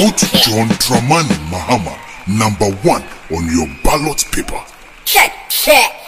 John Dramani Mahama, number one on your ballot paper. Check, check.